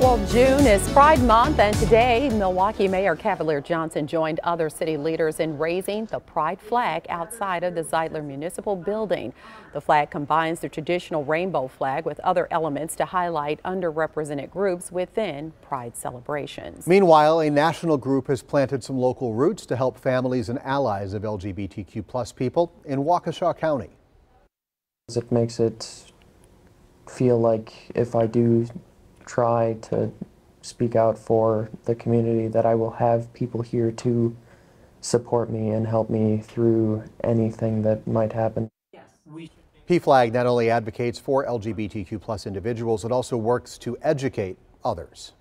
Well, June is Pride Month, and today, Milwaukee Mayor Cavalier Johnson joined other city leaders in raising the Pride flag outside of the Zeidler Municipal Building. The flag combines the traditional rainbow flag with other elements to highlight underrepresented groups within Pride celebrations. Meanwhile, a national group has planted some local roots to help families and allies of LGBTQ plus people in Waukesha County. It makes it feel like if I do try to speak out for the community that I will have people here to support me and help me through anything that might happen. PFLAG not only advocates for LGBTQ plus individuals, it also works to educate others.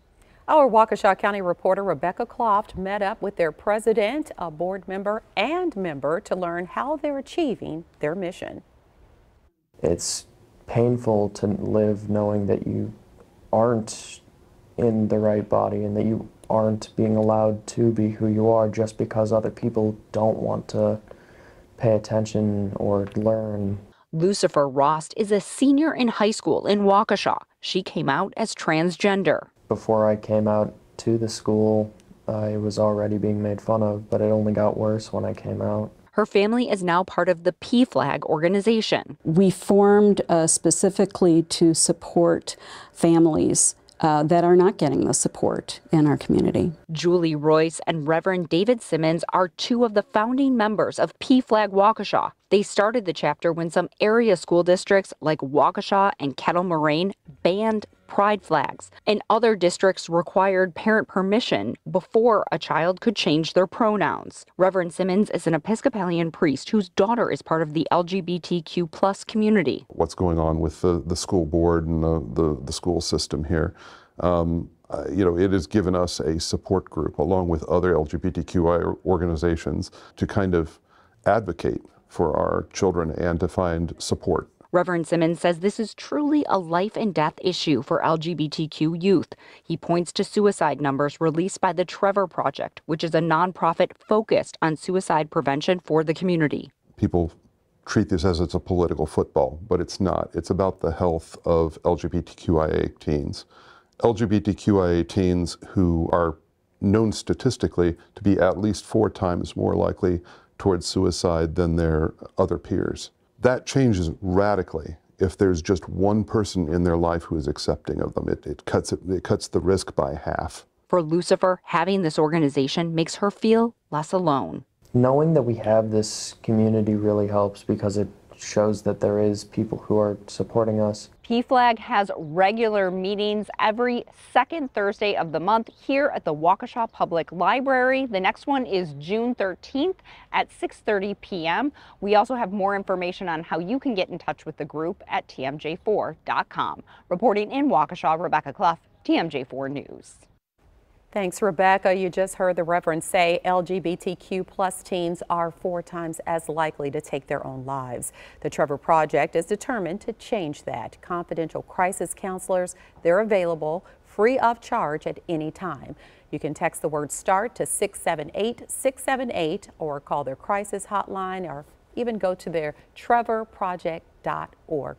Our Waukesha County reporter Rebecca Klopf met up with their president, a board member, and member to learn how they're achieving their mission. It's painful to live knowing that you aren't in the right body and that you aren't being allowed to be who you are just because other people don't want to pay attention or learn. Lucifer Rost is a senior in high school in Waukesha. She came out as transgender. Before I came out to the school, I was already being made fun of, but it only got worse when I came out. Her family is now part of the PFLAG organization. We formed uh, specifically to support families uh, that are not getting the support in our community. Julie Royce and Reverend David Simmons are two of the founding members of PFLAG Waukesha. They started the chapter when some area school districts like Waukesha and Kettle Moraine banned pride flags, and other districts required parent permission before a child could change their pronouns. Reverend Simmons is an Episcopalian priest whose daughter is part of the LGBTQ plus community. What's going on with the, the school board and the, the, the school system here? Um, uh, you know, it has given us a support group along with other LGBTQI organizations to kind of advocate for our children and to find support. Reverend Simmons says this is truly a life and death issue for LGBTQ youth. He points to suicide numbers released by the Trevor Project, which is a nonprofit focused on suicide prevention for the community. People treat this as it's a political football, but it's not. It's about the health of LGBTQIA teens. LGBTQIA teens who are known statistically to be at least four times more likely towards suicide than their other peers. That changes radically if there's just one person in their life who is accepting of them. It, it, cuts, it, it cuts the risk by half. For Lucifer, having this organization makes her feel less alone. Knowing that we have this community really helps because it shows that there is people who are supporting us. PFLAG has regular meetings every second Thursday of the month here at the Waukesha Public Library. The next one is June 13th at 6.30 p.m. We also have more information on how you can get in touch with the group at tmj4.com. Reporting in Waukesha, Rebecca Klopf, TMJ4 News. Thanks, Rebecca. You just heard the Reverend say LGBTQ plus teens are four times as likely to take their own lives. The Trevor Project is determined to change that. Confidential crisis counselors, they're available free of charge at any time. You can text the word START to 678-678 or call their crisis hotline or even go to their trevorproject.org.